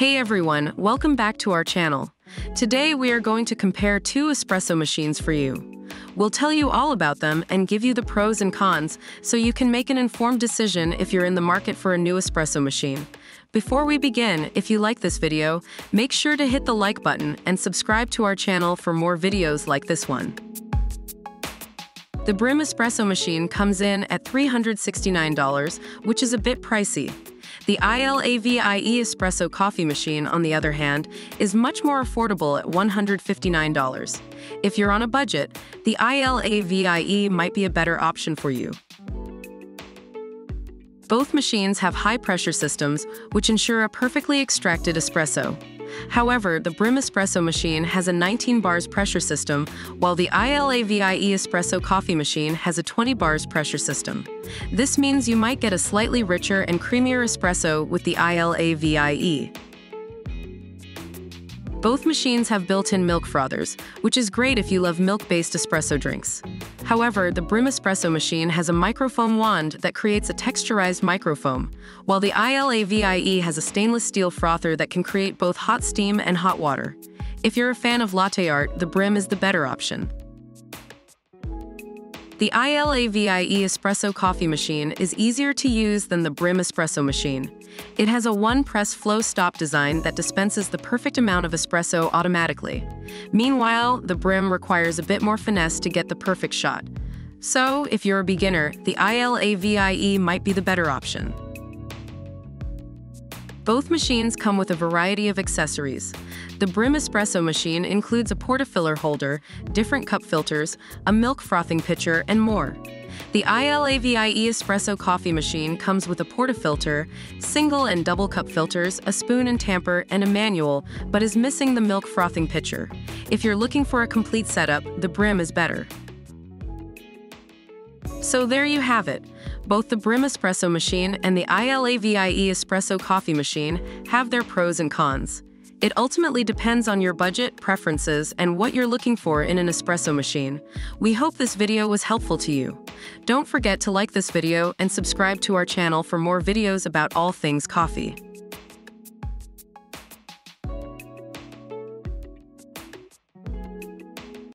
Hey everyone, welcome back to our channel. Today we are going to compare two espresso machines for you. We'll tell you all about them and give you the pros and cons so you can make an informed decision if you're in the market for a new espresso machine. Before we begin, if you like this video, make sure to hit the like button and subscribe to our channel for more videos like this one. The Brim espresso machine comes in at $369, which is a bit pricey. The ILAVIE espresso coffee machine, on the other hand, is much more affordable at $159. If you're on a budget, the ILAVIE might be a better option for you. Both machines have high pressure systems, which ensure a perfectly extracted espresso. However, the Brim espresso machine has a 19 bars pressure system, while the ILAVIE espresso coffee machine has a 20 bars pressure system. This means you might get a slightly richer and creamier espresso with the ILAVIE. Both machines have built-in milk frothers, which is great if you love milk-based espresso drinks. However, the Brim espresso machine has a microfoam wand that creates a texturized microfoam, while the ILAVIE has a stainless steel frother that can create both hot steam and hot water. If you're a fan of latte art, the Brim is the better option. The ILAVIE espresso coffee machine is easier to use than the Brim espresso machine. It has a one-press flow stop design that dispenses the perfect amount of espresso automatically. Meanwhile, the Brim requires a bit more finesse to get the perfect shot. So, if you're a beginner, the ILAVIE might be the better option. Both machines come with a variety of accessories. The Brim espresso machine includes a portafilter holder, different cup filters, a milk frothing pitcher, and more. The ILAVIE espresso coffee machine comes with a portafilter, single and double cup filters, a spoon and tamper, and a manual, but is missing the milk frothing pitcher. If you're looking for a complete setup, the Brim is better. So there you have it. Both the Brim espresso machine and the ILAVIE espresso coffee machine have their pros and cons. It ultimately depends on your budget, preferences, and what you're looking for in an espresso machine. We hope this video was helpful to you. Don't forget to like this video and subscribe to our channel for more videos about all things coffee.